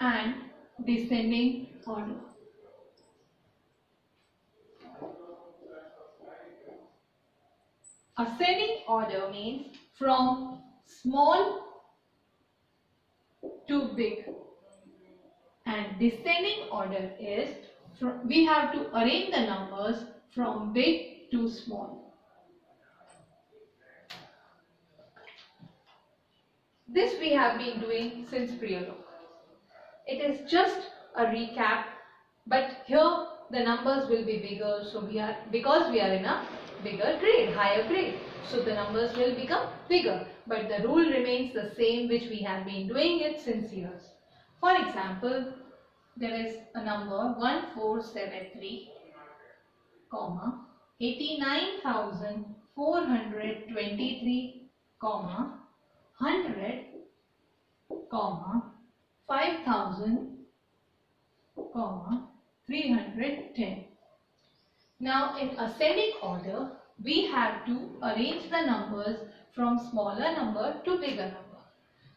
and descending order. Ascending order means from small to big and descending order is we have to arrange the numbers from big to small. This we have been doing since pre-alloc. It is just a recap but here the numbers will be bigger so we are because we are in a bigger grade, higher grade. So the numbers will become bigger but the rule remains the same which we have been doing it since years. For example, there is a number 1473 comma 89423 comma 100 comma 5000 comma 310 now in ascending order we have to arrange the numbers from smaller number to bigger number.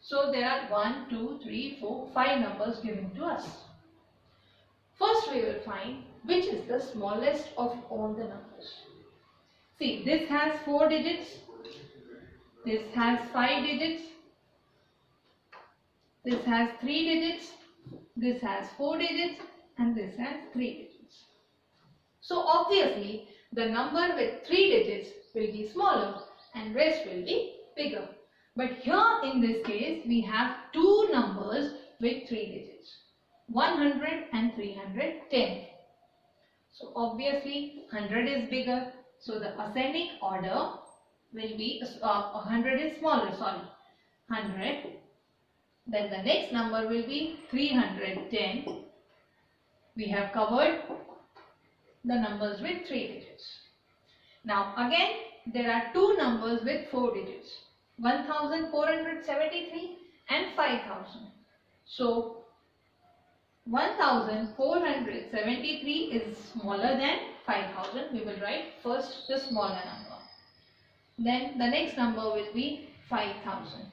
So there are 1 2 3 4 5 numbers given to us. First we will find which is the smallest of all the numbers. See this has 4 digits. This has 5 digits this has 3 digits, this has 4 digits and this has 3 digits. So obviously the number with 3 digits will be smaller and rest will be bigger. But here in this case we have two numbers with 3 digits 100 and 310. So obviously 100 is bigger so the ascending order will be uh, 100 is smaller sorry 100 then the next number will be 310. We have covered the numbers with 3 digits. Now again there are two numbers with 4 digits 1473 and 5000. So 1473 is smaller than 5000. We will write first the smaller number. Then the next number will be 5000.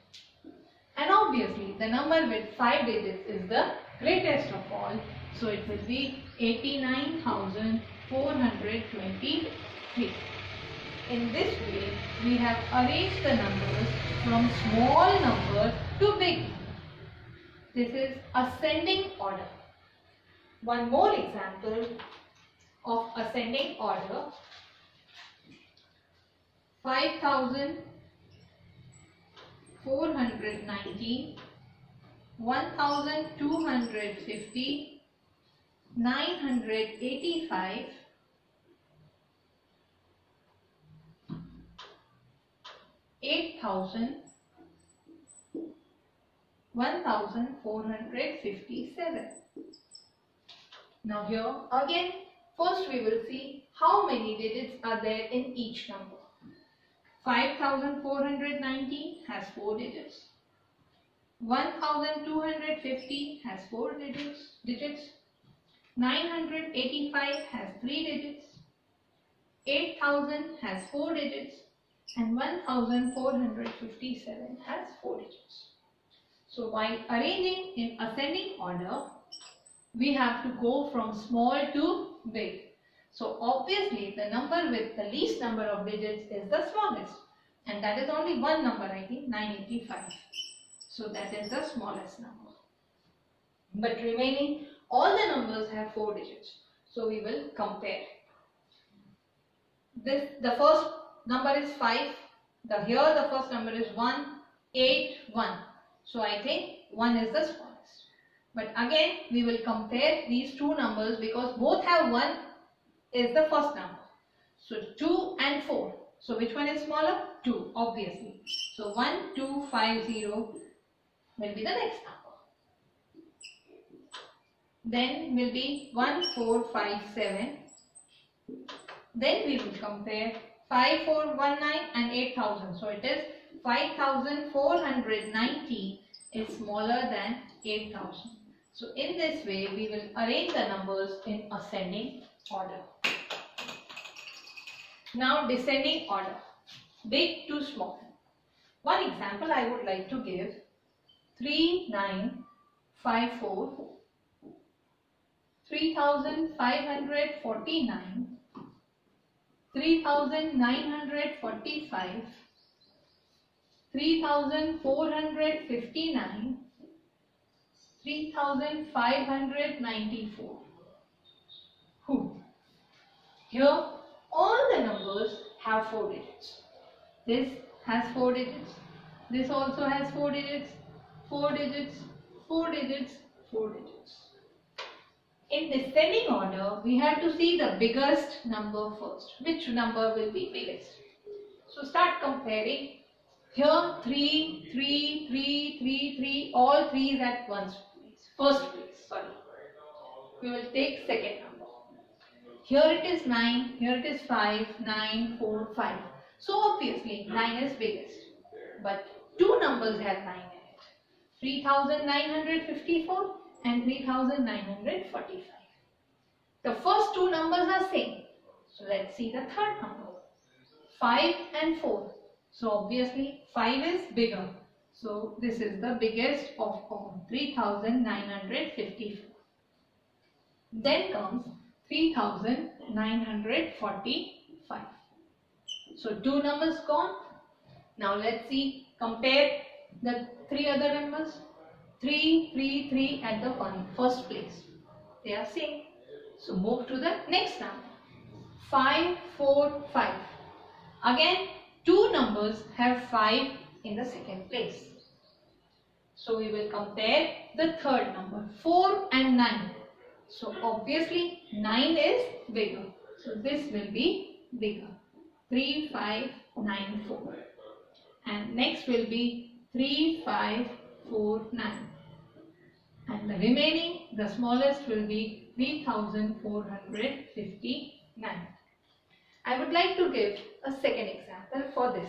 And obviously the number with 5 digits is the greatest of all. So it will be 89,423. In this way, we have arranged the numbers from small number to big. This is ascending order. One more example of ascending order. 5000 490 1250 985 8000 1457 now here again first we will see how many digits are there in each number 5490 has 4 digits. 1250 has 4 digits. digits. 985 has 3 digits. 8000 has 4 digits. And 1457 has 4 digits. So while arranging in ascending order, we have to go from small to big. So obviously the number with the least number of digits is the smallest and that is only one number I think 985. So that is the smallest number. But remaining all the numbers have four digits. So we will compare. This the first number is 5. The here the first number is 1, 8, 1. So I think 1 is the smallest. But again we will compare these two numbers because both have 1 is the first number. So 2 and 4. So which one is smaller? 2 obviously. So 1, 2, 5, 0 will be the next number. Then will be 1, 4, 5, 7. Then we will compare 5, 4, 1, 9 and 8000. So it is 5490 is smaller than 8000. So in this way we will arrange the numbers in ascending order. Now descending order, big to small. One example I would like to give 3, 9, 54, 3549, 3945, 3459, 3594. Who? Here all the numbers have 4 digits. This has 4 digits. This also has 4 digits. 4 digits, 4 digits, 4 digits. In descending order, we have to see the biggest number first. Which number will be biggest? So start comparing. Here 3, 3, 3, 3, 3, all 3s at once place. First place, sorry. We will take second number. Here it is 9, here it is 5, 9, 4, 5. So obviously 9 is biggest. But two numbers have 9 in it. 3954 and 3945. The first two numbers are same. So let's see the third number. 5 and 4. So obviously 5 is bigger. So this is the biggest of all 3954. Then comes 3945. So two numbers gone. Now let's see, compare the three other numbers. 3, 3, 3 at the one first place. They are same. So move to the next number. 5, 4, 5. Again, two numbers have 5 in the second place. So we will compare the third number 4 and 9. So obviously 9 is bigger. So this will be bigger. 3, 5, 9, 4. And next will be 3, 5, 4, 9. And the remaining, the smallest will be 3459. I would like to give a second example for this.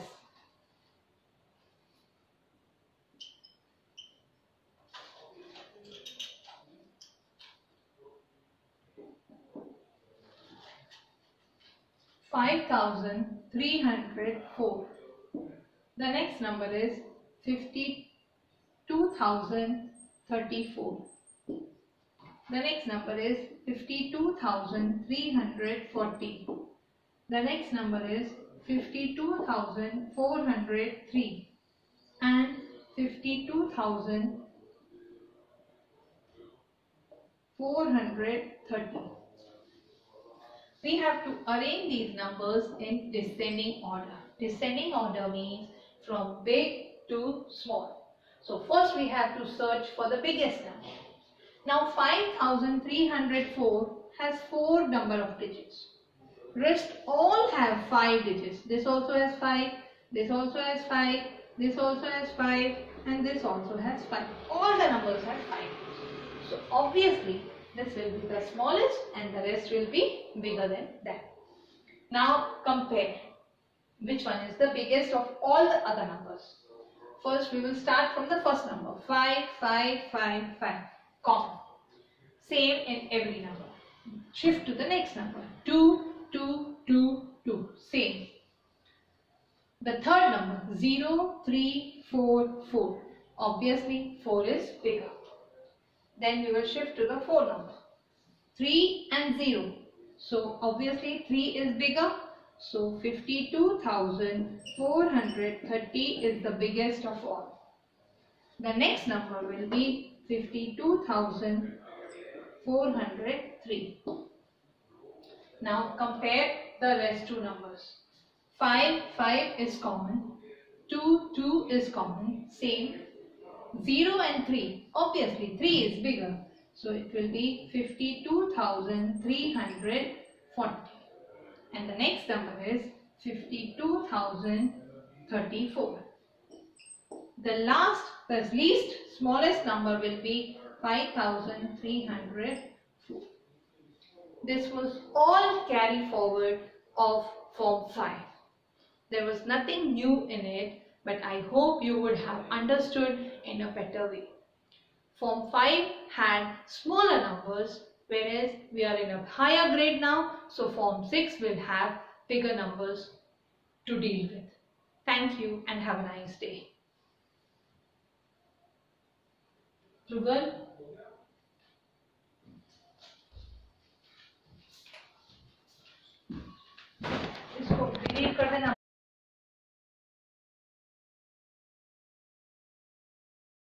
Five thousand three hundred four. The next number is fifty-two thousand thirty-four. The next number is fifty-two thousand three hundred forty. The next number is 52,403 and 52,430. We have to arrange these numbers in descending order. Descending order means from big to small. So first we have to search for the biggest number. Now 5304 has 4 number of digits. Rest all have 5 digits. This also has 5, this also has 5, this also has 5 and this also has 5. All the numbers have 5. So obviously this will be the smallest and the rest will be bigger than that. Now compare which one is the biggest of all the other numbers. First we will start from the first number 5, 5, 5, 5 common. Same in every number. Shift to the next number 2, 2, 2, 2. Same. The third number 0, 3, 4, 4. Obviously 4 is bigger. Then we will shift to the fourth number. 3 and 0. So obviously 3 is bigger. So 52,430 is the biggest of all. The next number will be 52,403. Now compare the rest two numbers. 5, 5 is common. 2, 2 is common. Same. 0 and 3. Obviously 3 is bigger. So it will be 52,340. And the next number is 52,034. The last, the least smallest number will be 5,304. This was all carry forward of Form 5. There was nothing new in it, but I hope you would have understood in a better way. Form 5 had smaller numbers whereas we are in a higher grade now so form 6 will have bigger numbers to deal with. Thank you and have a nice day. Rugal?